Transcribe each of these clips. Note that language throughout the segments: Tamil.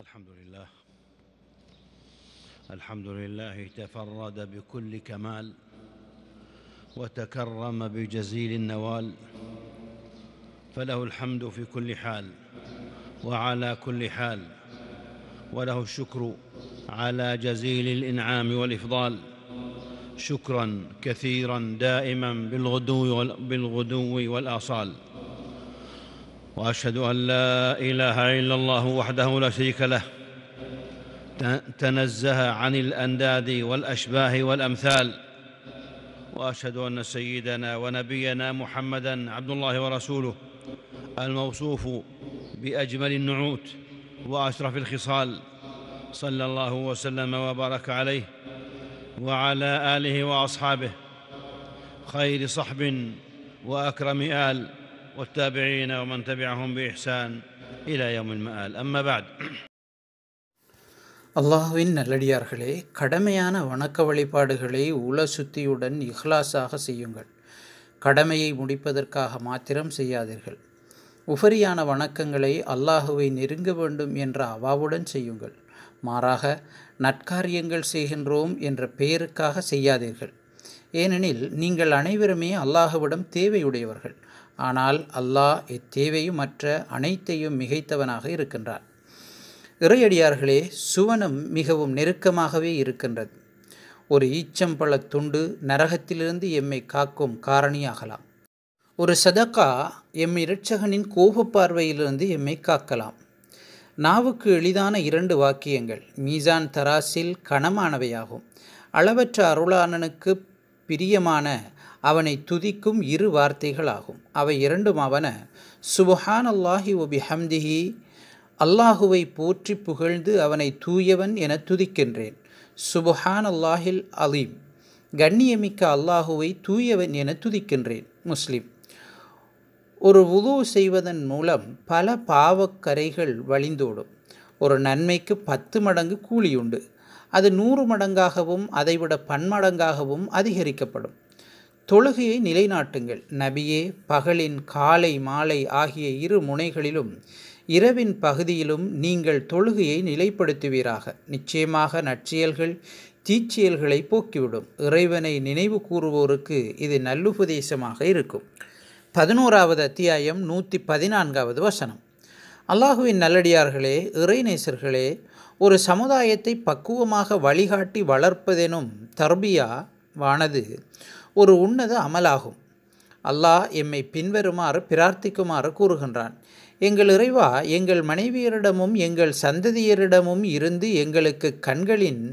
الحمد لله. الحمد لله تفرد بكل كمال وتكرم بجزيل النوال فله الحمد في كل حال وعلى كل حال وله الشكر على جزيل الإنعام والإفضال. شكرا كثيرا دائما بالغدو وال- بالغدو والآصال. وأشهد أن لا إله إلا الله وحده لا شريك له. تنزه عن الأنداد والأشباه والأمثال. وأشهد أن سيدنا ونبينا محمدا عبد الله ورسوله الموصوف بأجمل النعوت وأشرف الخصال. صلى الله وسلم وبارك عليه وعلى آله وأصحابه. خير صحب وأكرم آل. والتابعين ومن تبعهم باحسان الى يوم المآل اما بعد அல்லாஹுவின் நல்லடியார்களே கடமையான வணக்க வழிபாடுகளை உல சுத்தியுடன் இஹ்லாஸாக செய்யுங்கள் கடமையை முடிப்பதற்காக மாத்திரம் செய்யாதீர்கள் உபரியான வணக்கங்களை அல்லாஹுவை நெருங்க வேண்டும் என்ற அவாவுடன் செய்யுங்கள் மாறாக நற்காரியங்கள் செய்கின்றோம் என்ற பெயருக்காக செய்யாதீர்கள் ஏனெனில் நீங்கள் அனைவருமே அல்லாஹுவிடம் தேவையுடையவர்கள் ஆனால் அல்லாஹ் இத்தேவையும் மற்ற அனைத்தையும் மிகைத்தவனாக இருக்கின்றான். இறையடியார்களே சுவனம் மிகவும் நெருக்கமாகவே இருக்கின்றது. ஒரு ஈச்சம்பழ துண்டு நரகத்திலிருந்து எம்மை காக்கும் காரணியாகலாம். ஒரு சதக்கா எம் இரட்சகனின் கோபப்பார்வையிலிருந்து எம்மை காக்கலாம். நாவுக்கு எளிதான இரண்டு வாக்கியங்கள் மீசான் தராசில் கனமானவையாகும். அளவற்ற அருளானனுக்கு பிரியமான அவனை துதிக்கும் இரு வார்த்தைகளாகும். அவை இரண்டும் அவன சுபஹான் அல்லாஹி ஒபி ஹம்திஹி அல்லாஹுவை போற்றி புகழ்ந்து அவனை தூயவன் என துதிக்கின்றேன். சுபஹான் அல்லாஹில் அலீம் கண்ணியமிக்க அல்லாஹுவை தூயவன் என துதிக்கின்றேன். முஸ்லிம். ஒரு உது செய்வதன் மூலம் பல பாவக்கரைகள் வழிந்தோடும். ஒரு நன்மைக்கு பத்து மடங்கு கூலி உண்டு அது நூறு மடங்காகவும் அதைவிட பன்மடங்காகவும் அதிகரிக்கப்படும். தொழுகையை நிலைநாட்டுங்கள். நபியே பகலின் காலை மாலை ஆகிய இரு முனைகளிலும் இரவின் பகுதியிலும் நீங்கள் தொழுகையை நிலைப்படுத்துவீராக. நிச்சயமாக நற்செயல்கள் தீச்செயல்களை போக்கிவிடும். இறைவனை நினைவு கூறுவோருக்கு இது நல்லுபதேசமாக இருக்கும். பதினோராவது அத்தியாயம் நூற்றி பதினான்காவது வசனம். அல்லாஹுவின் நல்லடியார்களே இறைநேசர்களே ஒரு சமுதாயத்தை பக்குவமாக வழிகாட்டி வளர்ப்பதெனும் தர்பியா வானது ஒரு உன்னத அமலாகும். அல்லாஹ் எம்மை பின்வருமாறு பிரார்த்திக்குமாறு கூறுகின்றான். எங்கள் இறைவா எங்கள் மனைவியரிடமும் எங்கள் சந்ததியரிடமும் இருந்து எங்களுக்கு கண்களின்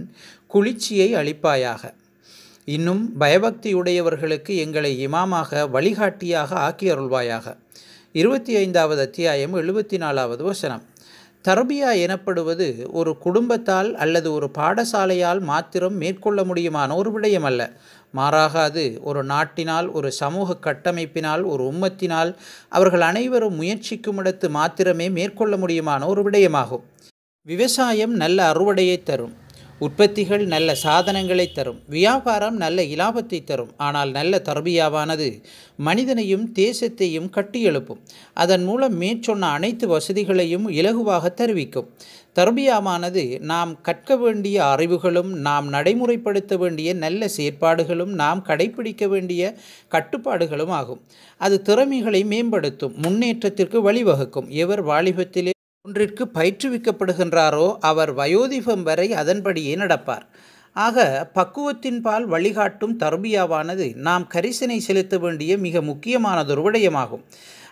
குளிர்ச்சியை அளிப்பாயாக. இன்னும் பயபக்தியுடையவர்களுக்கு எங்களை இமாமாக வழிகாட்டியாக ஆக்கி அருள்வாயாக இருபத்தி ஐந்தாவது அத்தியாயம் எழுபத்தி நாலாவது வசனம். தர்பியா எனப்படுவது ஒரு குடும்பத்தால் அல்லது ஒரு பாடசாலையால் மாத்திரம் மேற்கொள்ள முடியுமான ஒரு விடயம் அல்ல மாறாக அது ஒரு நாட்டினால் ஒரு சமூக கட்டமைப்பினால் ஒரு உம்மத்தினால் அவர்கள் அனைவரும் முயற்சிக்கும் இடத்து மாத்திரமே மேற்கொள்ள முடியுமான ஒரு விடயமாகும். விவசாயம் நல்ல அறுவடையை தரும். உற்பத்திகள் நல்ல சாதனங்களை தரும். வியாபாரம் நல்ல இலாபத்தை தரும். ஆனால் நல்ல தர்பியாவானது மனிதனையும் தேசத்தையும் கட்டியெழுப்பும். அதன் மூலம் மேற்சொன்ன அனைத்து வசதிகளையும் இலகுவாக தெரிவிக்கும். தர்பியாவானது நாம் கற்க வேண்டிய அறிவுகளும் நாம் நடைமுறைப்படுத்த வேண்டிய நல்ல செயற்பாடுகளும் நாம் கடைபிடிக்க வேண்டிய கட்டுப்பாடுகளும் ஆகும். அது திறமைகளை மேம்படுத்தும் முன்னேற்றத்திற்கு வழிவகுக்கும். எவர் வாலிபத்திலே ஒன்றிற்கு பயிற்றுவிக்கப்படுகின்றாரோ அவர் வயோதிபம் வரை அதன்படியே நடப்பார். ஆக பக்குவத்தின்பால் வழிகாட்டும் தர்பியாவானது நாம் கரிசனை செலுத்த வேண்டிய மிக முக்கியமானதொரு விடயமாகும்.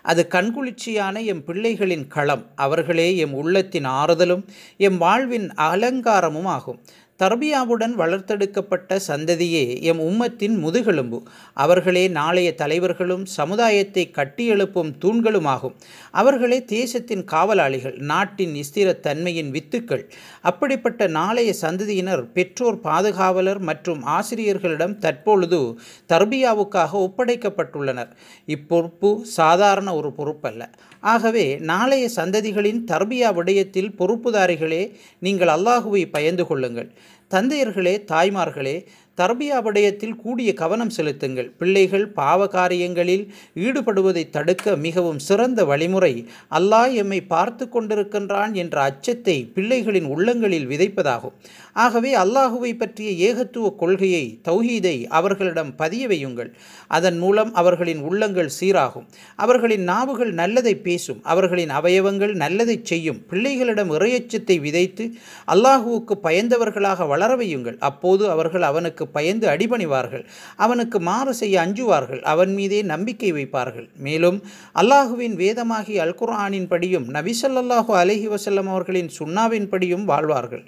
அது கண்குளிர்ச்சியான எம் பிள்ளைகளின் களம் அவர்களே எம் உள்ளத்தின் ஆறுதலும் எம் வாழ்வின் அலங்காரமும் ஆகும். தர்பியாவுடன் வளர்த்தெடுக்கப்பட்ட சந்ததியே எம் உம்மத்தின் முதுகெலும்பு. அவர்களே நாளைய தலைவர்களும் சமுதாயத்தை கட்டியெழுப்பும் தூண்களுமாகும். அவர்களே தேசத்தின் காவலாளிகள் நாட்டின் ஸ்திரத்தன்மையின் வித்துக்கள். அப்படிப்பட்ட நாளைய சந்ததியினர் பெற்றோர் பாதுகாவலர் மற்றும் ஆசிரியர்களிடம் தற்பொழுது தர்பியாவுக்காக ஒப்படைக்கப்பட்டுள்ளனர். இப்பொறுப்பு சாதாரண ஒரு பொறுப்பல்ல. ஆகவே நாளைய சந்ததிகளின் தர்பியா விடயத்தில் பொறுப்புதாரிகளே நீங்கள் அல்லாஹுவை பயந்து கொள்ளுங்கள். தந்தையர்களே தாய்மார்களே தர்பியா விடயத்தில் கூடிய கவனம் செலுத்துங்கள். பிள்ளைகள் பாவ காரியங்களில் ஈடுபடுவதை தடுக்க மிகவும் சிறந்த வழிமுறை. அல்லாஹ் எம்மை பார்த்து கொண்டிருக்கின்றான் என்ற அச்சத்தை பிள்ளைகளின் உள்ளங்களில் விதைப்பதாகும். ஆகவே அல்லாஹுவை பற்றிய ஏகத்துவ கொள்கையை தௌஹீதை அவர்களிடம் பதிய வையுங்கள். அதன் மூலம் அவர்களின் உள்ளங்கள் சீராகும். அவர்களின் நாவுகள் நல்லதை பேசும். அவர்களின் அவயவங்கள் நல்லதை செய்யும். பிள்ளைகளிடம் இறையச்சத்தை விதைத்து அல்லாஹுவுக்கு பயந்தவர்களாக வளர வையுங்கள். அப்போது அவர்கள் அவனுக்கு பயந்து அடிபணிவார்கள். அவனுக்கு மாறு செய்ய அஞ்சுவார்கள். அவன் மீதே நம்பிக்கை வைப்பார்கள். மேலும் அல்லாஹுவின் வேதமாகி அல் குர்ஆனின் படியும் நபிசல்லாஹு அலஹி வசல்லம் அவர்களின் சுண்ணாவின் படியும் வாழ்வார்கள்.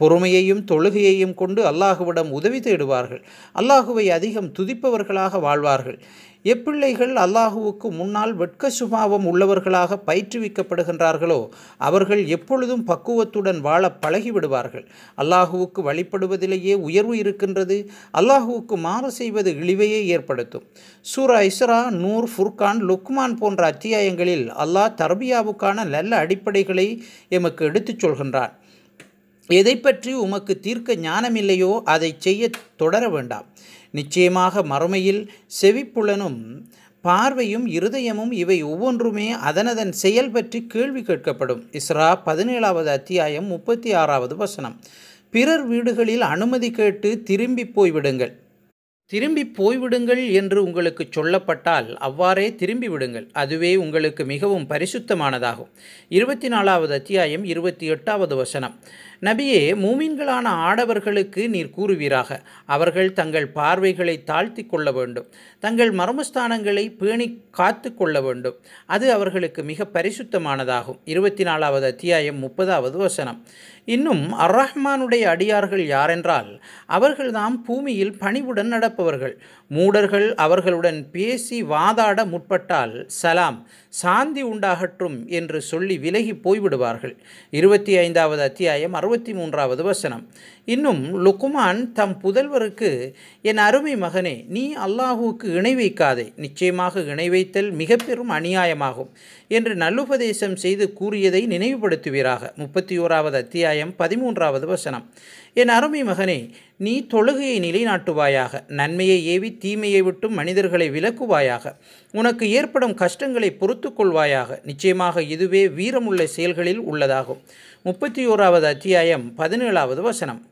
பொறுமையையும் தொழுகையையும் கொண்டு அல்லாஹுவிடம் உதவி தேடுவார்கள். அல்லாஹுவை அதிகம் துதிப்பவர்களாக வாழ்வார்கள். எப்பிள்ளைகள் அல்லாஹுவுக்கு முன்னால் வெட்க சுபாவம் உள்ளவர்களாக பயிற்றுவிக்கப்படுகின்றார்களோ அவர்கள் எப்பொழுதும் பக்குவத்துடன் வாழ பழகிவிடுவார்கள். அல்லாஹுவுக்கு வழிபடுவதிலேயே உயர்வு இருக்கின்றது. அல்லாஹுவுக்கு மாறு செய்வது இழிவையே ஏற்படுத்தும். சூரா இஸ்ரா நூர் ஃபுர்கான் லுக்மான் போன்ற அத்தியாயங்களில் அல்லாஹ் தர்பியாவுக்கான நல்ல அடிப்படைகளை எமக்கு எடுத்துச் சொல்கின்றான். எதை பற்றி உமக்கு தீர்க்க ஞானமில்லையோ அதை செய்ய தொடர வேண்டாம். நிச்சயமாக மறுமையில் செவிப்புலனும் பார்வையும் இருதயமும் இவை ஒவ்வொன்றுமே அதனதன் செயல் பற்றி கேள்வி கேட்கப்படும். இஸ்ரா பதினேழாவது அத்தியாயம் முப்பத்தி ஆறாவது வசனம். பிறர் வீடுகளில் அனுமதி கேட்டு திரும்பி போய்விடுங்கள். திரும்பி போய்விடுங்கள் என்று உங்களுக்கு சொல்லப்பட்டால் அவ்வாறே திரும்பி விடுங்கள் அதுவே உங்களுக்கு மிகவும் பரிசுத்தமானதாகும். இருபத்தி நாலாவது அத்தியாயம் இருபத்தி எட்டாவது வசனம். நபியே மூமின்களான ஆடவர்களுக்கு நீர் கூறுவீராக. அவர்கள் தங்கள் பார்வைகளை தாழ்த்தி கொள்ள வேண்டும். தங்கள் மர்மஸ்தானங்களை பேணி காத்து கொள்ள வேண்டும். அது அவர்களுக்கு மிக பரிசுத்தமானதாகும். இருபத்தி நாலாவது அத்தியாயம் முப்பதாவது வசனம். இன்னும் அர் ரஹ்மானுடைய அடியார்கள் யாரென்றால் அவர்கள்தாம் பூமியில் பணிவுடன் நடப்பவர்கள். மூடர்கள் அவர்களுடன் பேசி வாதாட முற்பட்டால் சலாம் சாந்தி உண்டாகட்டும் என்று சொல்லி விலகி போய்விடுவார்கள். இருபத்தி ஐந்தாவது அத்தியாயம் அறுபத்தி மூன்றாவது வசனம். இன்னும் லுக்குமான் தம் புதல்வருக்கு என் அருமை மகனே நீ அல்லாஹுவுக்கு இணை வைக்காதே. நிச்சயமாக இணை வைத்தல் மிக பெரும் அநியாயமாகும் என்று நல்லுபதேசம் செய்து கூறியதை நினைவுபடுத்துவீராக. முப்பத்தி ஓராவது அத்தியாயம் பதிமூன்றாவது வசனம். என் அருமை மகனே நீ தொழுகையை நிலைநாட்டுவாயாக. நன்மையை ஏவி தீமையை விட்டும் மனிதர்களை விலக்குவாயாக. உனக்கு ஏற்படும் கஷ்டங்களை பொறுத்து கொள்வாயாக நிச்சயமாக இதுவே வீரமுள்ள செயல்களில் உள்ளதாகும். முப்பத்தி ஓராவது அத்தியாயம் பதினேழாவது வசனம்.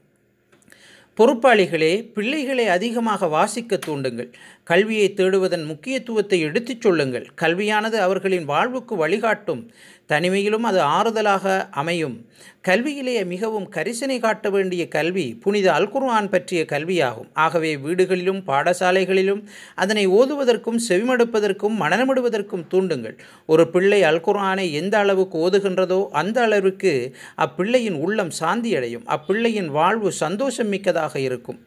பொறுப்பாளிகளே பிள்ளைகளை அதிகமாக வாசிக்க தூண்டுங்கள். கல்வியை தேடுவதன் முக்கியத்துவத்தை எடுத்துச் சொல்லுங்கள். கல்வியானது அவர்களின் வாழ்வுக்கு வழிகாட்டும். தனிமையிலும் அது ஆறுதலாக அமையும். கல்வியிலேயே மிகவும் கரிசனை காட்ட வேண்டிய கல்வி புனித அல்குர்ஆன் பற்றிய கல்வியாகும். ஆகவே வீடுகளிலும் பாடசாலைகளிலும் அதனை ஓதுவதற்கும் செவிமடுப்பதற்கும் மனநமிடுவதற்கும் தூண்டுங்கள். ஒரு பிள்ளை அல்குர்ஆனை எந்த அளவுக்கு ஓதுகின்றதோ அந்த அளவுக்கு அப்பிள்ளையின் உள்ளம் சாந்தியடையும். அப்பிள்ளையின் வாழ்வு சந்தோஷம் மிக்கதாக இருக்கும்.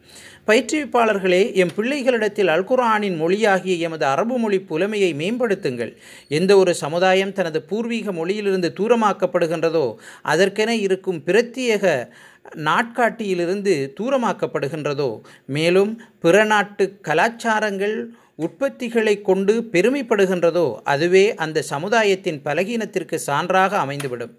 பயிற்றுவிப்பாளர்களே எம் பிள்ளைகளிடத்தில் அல்குரானின் மொழியாகிய எமது அரபு மொழி புலமையை மேம்படுத்துங்கள். எந்த ஒரு சமுதாயம் தனது பூர்வீக மொழியிலிருந்து தூரமாக்கப்படுகின்றதோ அதற்கென இருக்கும் பிரத்யேக நாட்காட்டியிலிருந்து தூரமாக்கப்படுகின்றதோ மேலும் பிற நாட்டு கலாச்சாரங்கள் உற்பத்திகளை கொண்டு பெருமைப்படுகின்றதோ அதுவே அந்த சமுதாயத்தின் பலகீனத்திற்கு சான்றாக அமைந்துவிடும்.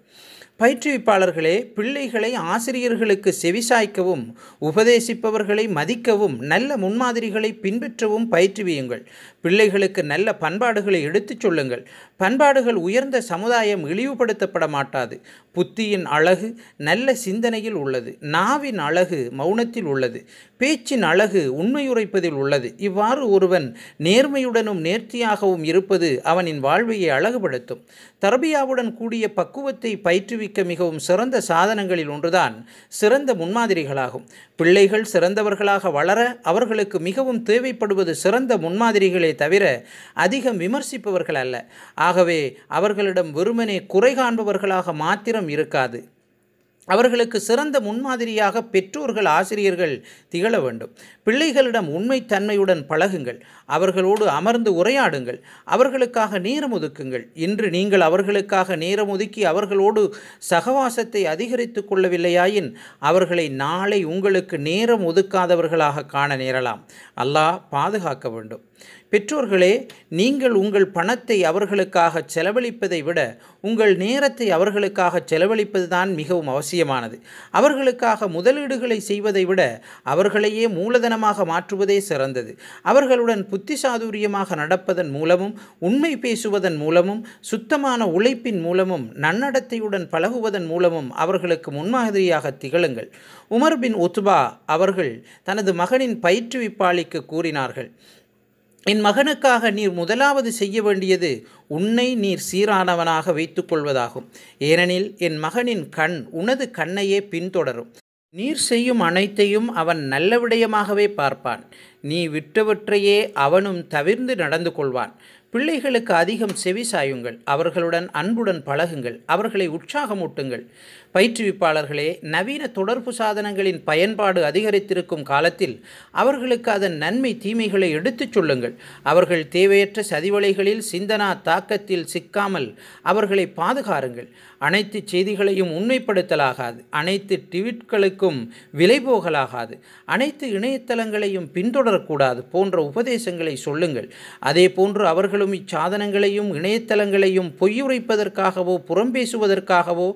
பயிற்றுவிப்பாளர்களே பிள்ளைகளை ஆசிரியர்களுக்கு செவிசாய்க்கவும் உபதேசிப்பவர்களை மதிக்கவும் நல்ல முன்மாதிரிகளை பின்பற்றவும் பயிற்றுவியுங்கள். பிள்ளைகளுக்கு நல்ல பண்பாடுகளை எடுத்துச் சொல்லுங்கள். பண்பாடுகள் உயர்ந்த சமுதாயம் இழிவுபடுத்தப்பட மாட்டாது. புத்தியின் அழகு நல்ல சிந்தனையில் உள்ளது. நாவின் அழகு மௌனத்தில் உள்ளது. பேச்சின் அழகு உண்மையுரைப்பதில் உள்ளது. இவ்வாறு ஒருவன் நேர்மையுடனும் நேர்த்தியாகவும் இருப்பது அவனின் வாழ்வையை அழகுபடுத்தும். தரபியாவுடன் கூடிய பக்குவத்தை பயிற்றுவி பயிற்றுவிக்க மிகவும் சிறந்த சாதனங்களில் ஒன்றுதான் சிறந்த முன்மாதிரிகளாகும். பிள்ளைகள் சிறந்தவர்களாக வளர அவர்களுக்கு மிகவும் தேவைப்படுவது சிறந்த முன்மாதிரிகளே தவிர அதிகம் விமர்சிப்பவர்கள் அல்ல. ஆகவே அவர்களிடம் வெறுமனே குறை காண்பவர்களாக மாத்திரம் இருக்காது. அவர்களுக்கு சிறந்த முன்மாதிரியாக பெற்றோர்கள் ஆசிரியர்கள் திகழ வேண்டும். பிள்ளைகளிடம் உண்மைத்தன்மையுடன் பழகுங்கள். அவர்களோடு அமர்ந்து உரையாடுங்கள். அவர்களுக்காக நேரம் ஒதுக்குங்கள். இன்று நீங்கள் அவர்களுக்காக நேரம் ஒதுக்கி அவர்களோடு சகவாசத்தை அதிகரித்து கொள்ளவில்லையாயின் அவர்களை நாளை உங்களுக்கு நேரம் ஒதுக்காதவர்களாக காண நேரலாம். அல்லாஹ் பாதுகாக்க வேண்டும். பெற்றோர்களே நீங்கள் உங்கள் பணத்தை அவர்களுக்காக செலவழிப்பதை விட உங்கள் நேரத்தை அவர்களுக்காக செலவழிப்பதுதான் மிகவும் அவசியமானது. அவர்களுக்காக முதலீடுகளை செய்வதை விட அவர்களையே மூலதனமாக மாற்றுவதே சிறந்தது. அவர்களுடன் புத்தி சாதுரியமாக நடப்பதன் மூலமும் உண்மை பேசுவதன் மூலமும் சுத்தமான உழைப்பின் மூலமும் நன்னடத்தையுடன் பழகுவதன் மூலமும் அவர்களுக்கு முன்மாதிரியாக திகழுங்கள். உமர் பின் உத்பா அவர்கள் தனது மகனின் பயிற்றுவிப்பாளிக்கு கூறினார்கள் என் மகனுக்காக நீர் முதலாவது செய்ய வேண்டியது உன்னை நீர் சீரானவனாக வைத்துக்கொள்வதாகும் ஏனெனில் என் மகனின் கண் உனது கண்ணையே பின்தொடரும். நீர் செய்யும் அனைத்தையும் அவன் நல்ல விடயமாகவே பார்ப்பான். நீ விட்டவற்றையே அவனும் தவிர்ந்து நடந்து கொள்வான். பிள்ளைகளுக்கு அதிகம் செவி சாயுங்கள். அவர்களுடன் அன்புடன் பழகுங்கள். அவர்களை உற்சாகமூட்டுங்கள். பயிற்றுவிப்பாளர்களே நவீன தொடர்பு சாதனங்களின் பயன்பாடு அதிகரித்திருக்கும் காலத்தில் அவர்களுக்கு அதன் நன்மை தீமைகளை எடுத்துச் சொல்லுங்கள். அவர்கள் தேவையற்ற சதிவலைகளில் சிந்தனா தாக்கத்தில் சிக்காமல் அவர்களை பாதுகாருங்கள். அனைத்து செய்திகளையும் உண்மைப்படுத்தலாகாது. அனைத்து ட்விட்களுக்கும் விலை போகலாகாது. அனைத்து இணையதளங்களையும் பின்தொடரக்கூடாது போன்ற உபதேசங்களை சொல்லுங்கள். அதே போன்று அவர்களும் இச்சாதனங்களையும் இணையதளங்களையும் பொய்யுரைப்பதற்காகவோ புறம்பேசுவதற்காகவோ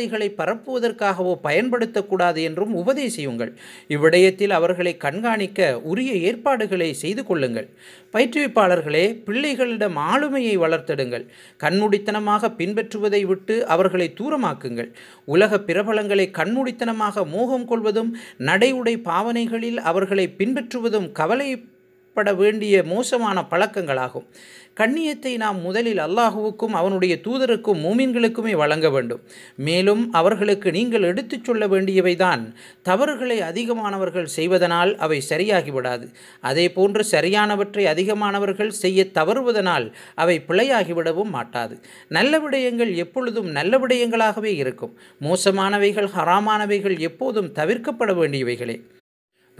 கட்டுக்கதைகளை பரப்புவதற்காகவோ பயன்படுத்தக்கூடாது என்றும் உபதேசியுங்கள். இவ்விடயத்தில் அவர்களை கண்காணிக்க உரிய ஏற்பாடுகளை செய்து கொள்ளுங்கள். பயிற்றுவிப்பாளர்களே பிள்ளைகளிடம் ஆளுமையை வளர்த்தெடுங்கள். கண்மூடித்தனமாக பின்பற்றுவதை விட்டு அவர்களை தூரமாக்குங்கள். உலக பிரபலங்களை கண்மூடித்தனமாக மோகம் கொள்வதும் நடை உடை பாவனைகளில் அவர்களை பின்பற்றுவதும் கவலை பட வேண்டிய மோசமான பழக்கங்களாகும். கண்ணியத்தை நாம் முதலில் அல்லாஹுவுக்கும் அவனுடைய தூதருக்கும் மூமின்களுக்குமே வழங்க வேண்டும். மேலும் அவர்களுக்கு நீங்கள் எடுத்துச் சொல்ல வேண்டியவைதான். தவறுகளை அதிகமானவர்கள் செய்வதனால் அவை சரியாகிவிடாது. அதே போன்று சரியானவற்றை அதிகமானவர்கள் செய்ய தவறுவதனால் அவை பிழையாகிவிடவும் மாட்டாது. நல்ல விடயங்கள் எப்பொழுதும் நல்ல விடயங்களாகவே இருக்கும். மோசமானவைகள் ஹராமானவைகள் எப்போதும் தவிர்க்கப்பட வேண்டியவைகளே.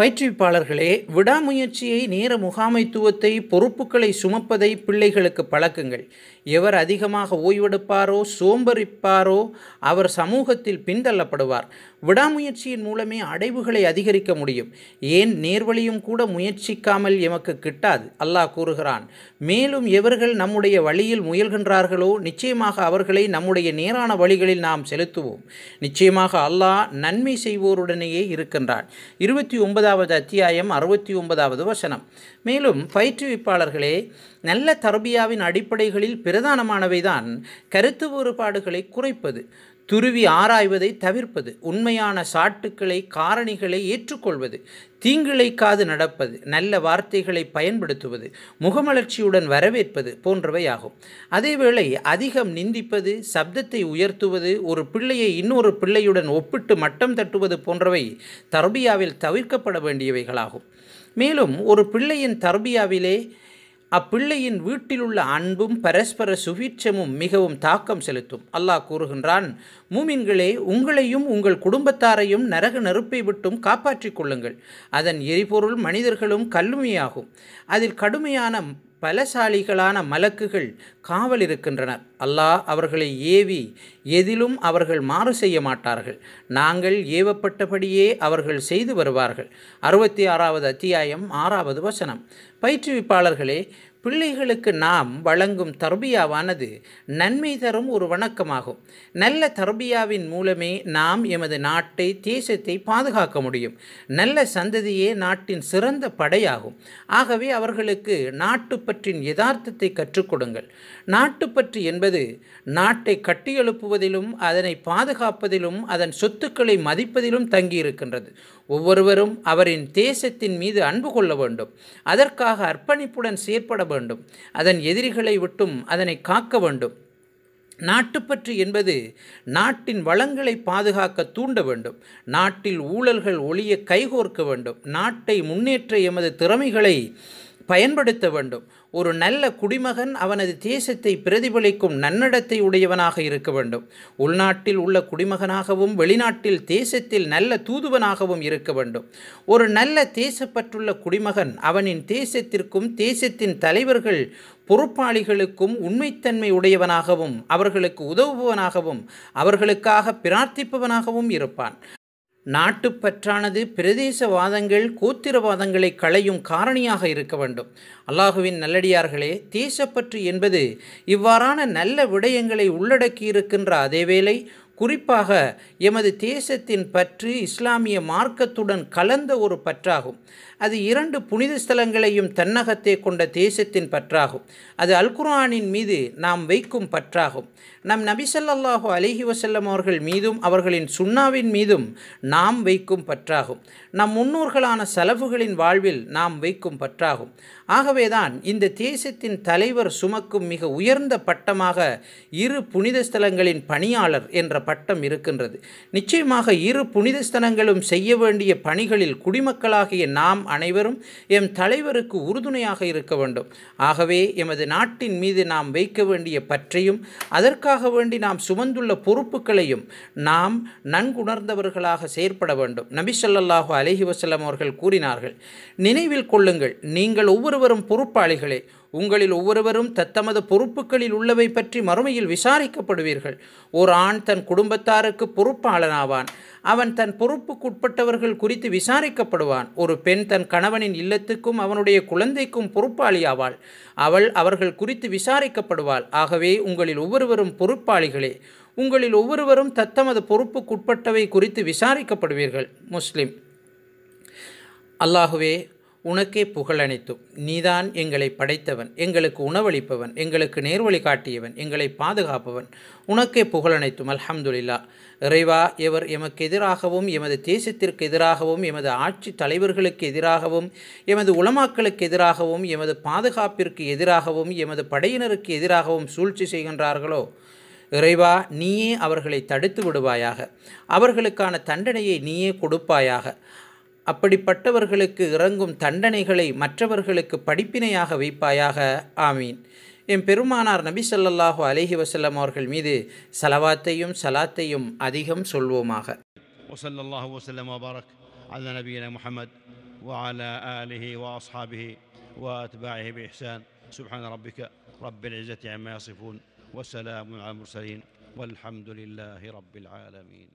பயிற்றுவிப்பாளர்களே விடாமுயற்சியை நேர முகாமைத்துவத்தை பொறுப்புகளை சுமப்பதை பிள்ளைகளுக்கு பழக்குங்கள். எவர் அதிகமாக ஓய்வெடுப்பாரோ சோம்பரிப்பாரோ அவர் சமூகத்தில் பின்தள்ளப்படுவார். விடாமுயற்சியின் மூலமே அடைவுகளை அதிகரிக்க முடியும். ஏன்? நேர்வழியும் கூட முயற்சிக்காமல் எமக்கு கிட்டாது. அல்லாஹ் கூறுகிறான் மேலும் எவர்கள் நம்முடைய வழியில் முயல்கின்றார்களோ நிச்சயமாக அவர்களை நம்முடைய நேரான வழிகளில் நாம் செலுத்துவோம். நிச்சயமாக அல்லாஹ் நன்மை செய்வோருடனேயே இருக்கின்றான். இருபத்தி ஒன்பதாவது அத்தியாயம் அறுபத்தி ஒன்பதாவது வசனம். மேலும் பயிற்றுவிப்பாளர்களே நல்ல தர்பியாவின் அடிப்படைகளில் பிரதானமானவைதான். கருத்து வேறுபாடுகளை குறைப்பது. துருவி ஆராய்வதை தவிர்ப்பது உண்மையான சாட்டுக்களை காரணிகளை ஏற்றுக்கொள்வது தீங்கிழைக்காது நடப்பது நல்ல வார்த்தைகளை பயன்படுத்துவது முகமலர்ச்சியுடன் வரவேற்பது போன்றவை ஆகும் அதேவேளை அதிகம் நிந்திப்பது சப்தத்தை உயர்த்துவது ஒரு பிள்ளையை இன்னொரு பிள்ளையுடன் ஒப்பிட்டு மட்டம் தட்டுவது போன்றவை தர்பியாவில் தவிர்க்கப்பட வேண்டியவைகளாகும். மேலும் ஒரு பிள்ளையின் தர்பியாவிலே அப்பிள்ளையின் வீட்டிலுள்ள அன்பும் பரஸ்பர சுபீட்சமும் மிகவும் தாக்கம் செலுத்தும். அல்லாஹ் கூறுகின்றான் மூமின்களே உங்களையும் உங்கள் குடும்பத்தாரையும் நரக நெருப்பை விட்டும் காப்பாற்றிக் கொள்ளுங்கள். அதன் எரிபொருள் மனிதர்களும் கல்லுமையாகும். அதில் கடுமையான பலசாலிகளான மலக்குகள் காவல் இருக்கின்றனர். அல்லாஹ் அவர்களை ஏவி எதிலும் அவர்கள் மாறு செய்ய மாட்டார்கள். நாங்கள் ஏவப்பட்டபடியே அவர்கள் செய்து வருவார்கள். அறுபத்தி ஆறாவது அத்தியாயம் ஆறாவது வசனம். பயிற்றுவிப்பாளர்களே பிள்ளைகளுக்கு நாம் வழங்கும் தர்பியாவானது நன்மை தரும் ஒரு வணக்கமாகும். நல்ல தர்பியாவின் மூலமே நாம் எமது நாட்டை தேசத்தை பாதுகாக்க முடியும். நல்ல சந்ததியே நாட்டின் சிறந்த படையாகும். ஆகவே அவர்களுக்கு நாட்டுப்பற்றின் யதார்த்தத்தை கற்றுக் கொடுங்கள். நாட்டுப்பற்று என்பது நாட்டை கட்டியெழுப்புவதிலும் அதனை பாதுகாப்பதிலும் அதன் சொத்துக்களை மதிப்பதிலும் தங்கியிருக்கின்றது. ஒவ்வொருவரும் அவரின் தேசத்தின் மீது அன்பு கொள்ள வேண்டும். அதற்காக அர்ப்பணிப்புடன் செயற்பட வேண்டும். அதன் எதிரிகளை விட்டும் அதனை காக்க வேண்டும். நாட்டுப்பற்று என்பது நாட்டின் வளங்களை பாதுகாக்க தூண்ட வேண்டும். நாட்டில் ஊழல்கள் ஒளிய கைகோர்க்க வேண்டும். நாட்டை முன்னேற்ற எமது திறமைகளை பயன்படுத்த வேண்டும். ஒரு நல்ல குடிமகன் அவனது தேசத்தை பிரதிபலிக்கும் நன்னடத்தை உடையவனாக இருக்க வேண்டும். உள்நாட்டில் உள்ள குடிமகனாகவும் வெளிநாட்டில் தேசத்தில் நல்ல தூதுவனாகவும் இருக்க வேண்டும். ஒரு நல்ல தேசப்பற்றுள்ள குடிமகன் அவனின் தேசத்திற்கும் தேசத்தின் தலைவர்கள் பொறுப்பாளிகளுக்கும் உண்மைத்தன்மை உடையவனாகவும் அவர்களுக்கு உதவுபவனாகவும் அவர்களுக்காக பிரார்த்திப்பவனாகவும் இருப்பான். நாட்டுப்பற்றானது பிரதேசவாதங்கள் கோத்திரவாதங்களை களையும் காரணியாக இருக்க வேண்டும். அல்லாஹுவின் நல்லடியார்களே தேசப்பற்று என்பது இவ்வாறான நல்ல விடயங்களை உள்ளடக்கியிருக்கின்ற அதேவேளை குறிப்பாக எமது தேசத்தின் பற்று இஸ்லாமிய மார்க்கத்துடன் கலந்த ஒரு பற்றாகும். அது இரண்டு புனித ஸ்தலங்களையும் தன்னகத்தை கொண்ட தேசத்தின் பற்றாகும். அது அல்குர்ஆனின் மீது நாம் வைக்கும் பற்றாகும். நம் நபிசல்லாஹு அலஹி வசல்லம் அவர்கள் மீதும் அவர்களின் சுண்ணாவின் மீதும் நாம் வைக்கும் பற்றாகும். நம் முன்னோர்களான செலவுகளின் வாழ்வில் நாம் வைக்கும் பற்றாகும். ஆகவேதான் இந்த தேசத்தின் தலைவர் சுமக்கும் மிக உயர்ந்த பட்டமாக இரு புனித ஸ்தலங்களின் பணியாளர் என்ற பட்டம் இருக்கின்றது. நிச்சயமாக இரு புனித ஸ்தலங்களும் செய்ய வேண்டிய பணிகளில் குடிமக்களாகிய நாம் அனைவரும் எம் தலைவருக்கு உறுதுணையாக இருக்க வேண்டும். ஆகவே எமது நாட்டின் மீது நாம் வைக்க வேண்டிய பற்றையும் அதற்காக வேண்டி நாம் சுமந்துள்ள பொறுப்புகளையும் நாம் நன்குணர்ந்தவர்களாக செயற்பட வேண்டும். நபி ஸல்லல்லாஹு அலைஹி வஸல்லம் அவர்கள் கூறினார்கள் நினைவில் கொள்ளுங்கள் நீங்கள் ஒவ்வொருவரும் பொறுப்பாளிகளே உங்களில் ஒவ்வொருவரும் தத்தமது பொறுப்புகளில் உள்ளவை பற்றி மறுமையில் விசாரிக்கப்படுவீர்கள். ஒரு ஆண் தன் குடும்பத்தாருக்கு பொறுப்பாளனாவான். அவன் தன் பொறுப்புக்குட்பட்டவர்கள் குறித்து விசாரிக்கப்படுவான். ஒரு பெண் தன் கணவனின் இல்லத்துக்கும் அவனுடைய குழந்தைக்கும் பொறுப்பாளியாவாள். அவள் அவர்கள் குறித்து விசாரிக்கப்படுவாள். ஆகவே உங்களில் ஒவ்வொருவரும் பொறுப்பாளிகளே. உங்களில் ஒவ்வொருவரும் தத்தமது பொறுப்புக்குட்பட்டவை குறித்து விசாரிக்கப்படுவீர்கள். முஸ்லிம். அல்லாஹுவே உனக்கே புகழனைத்தும். நீதான் எங்களை படைத்தவன் எங்களுக்கு உணவளிப்பவன் எங்களுக்கு நேர்வழி காட்டியவன் எங்களை பாதுகாப்பவன். உனக்கே புகழனைத்தும் அல்ஹம்துலில்லா. இறைவா எவர் எமக்கு எதிராகவும் எமது தேசத்திற்கு எதிராகவும் எமது ஆட்சி தலைவர்களுக்கு எதிராகவும் எமது உளமாக்களுக்கு எதிராகவும் எமது பாதுகாப்பிற்கு எதிராகவும் எமது படையினருக்கு எதிராகவும் சூழ்ச்சி செய்கின்றார்களோ? இறைவா நீயே அவர்களை தடுத்து விடுவாயாக. அவர்களுக்கான தண்டனையை நீயே கொடுப்பாயாக. அப்படிப்பட்டவர்களுக்கு இறங்கும் தண்டனைகளை மற்றவர்களுக்கு படிப்பினையாக வைப்பாயாக ஆமீன் என் பெருமானார் நபி ஸல்லல்லாஹு அலைஹி வஸல்லம் அவர்கள் மீது சலவாத்தையும் சலாத்தையும் அதிகம் சொல்வோமாக وصلى الله وسلم وبارك على نبينا محمد وعلى آله وأصحابه وأتباعه بإحسان سبحان ربك رب العزة عما يصفون وسلام على المرسلين والحمد لله رب العالمين